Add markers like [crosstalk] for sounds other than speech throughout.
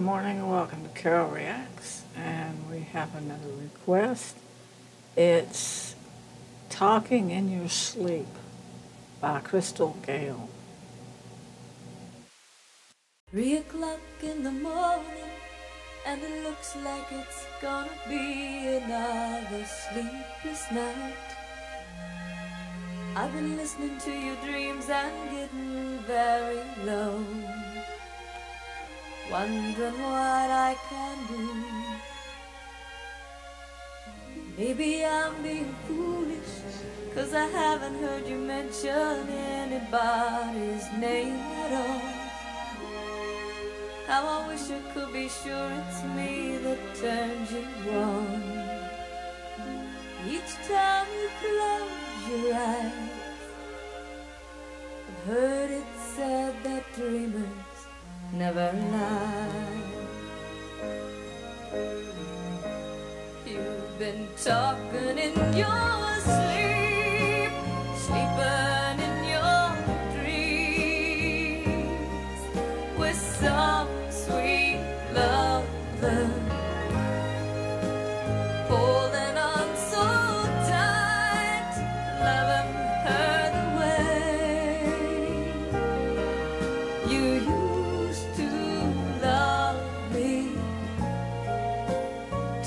morning and welcome to Carole Reacts. And we have another request. It's Talking in Your Sleep by Crystal Gayle. Three o'clock in the morning, and it looks like it's gonna be another sleepless night. I've been listening to your dreams and getting very low wondering what I can do. Maybe I'm being foolish, cause I haven't heard you mention anybody's name at all. How I wish I could be sure it's me that turns you on. Each time you close your eyes, I've heard it said that dreamers never lie. You've been talking in your sleep,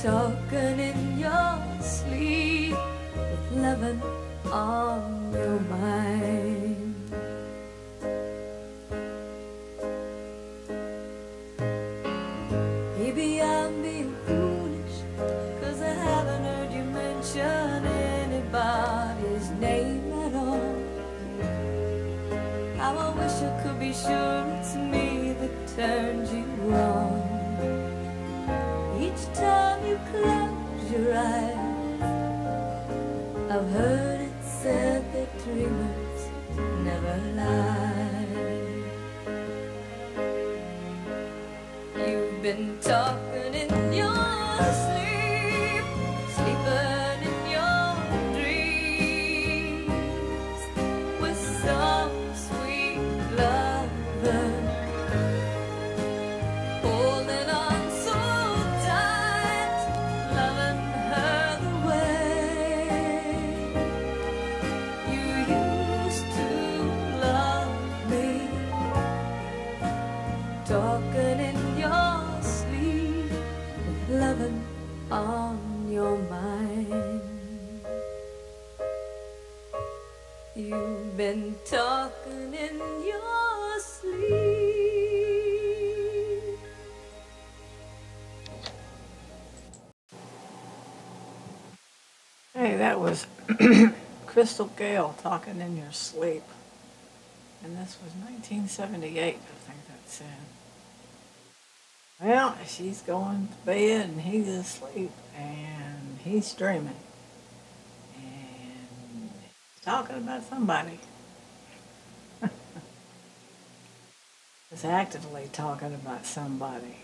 Talking in your sleep with loving on your mind. Maybe I'm being foolish, cause I haven't heard you mention anybody's name at all. How I wish I could be sure it's me that turns I've heard it said that dreamers never lie. You've been talking in your sleep, on your mind. You've been talking in your sleep. Hey, that was [clears throat] Crystal Gayle talking in your sleep. And this was 1978, I think that's said. Well, she's going to bed and he's asleep and he's dreaming. And talking about somebody. [laughs] He's actively talking about somebody.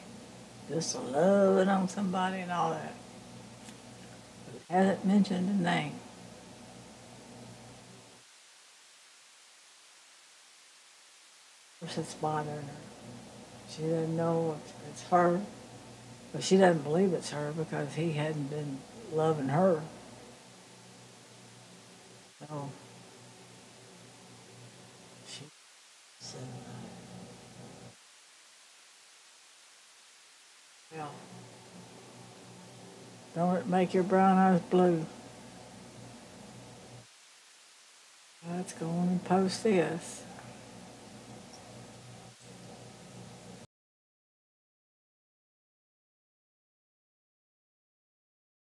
Just loving on somebody and all that. But hasn't mentioned a name. Of course, bothering her. She doesn't know if it's her, but she doesn't believe it's her because he hadn't been loving her. So she said, uh, "Well, don't it make your brown eyes blue?" Let's go on and post this.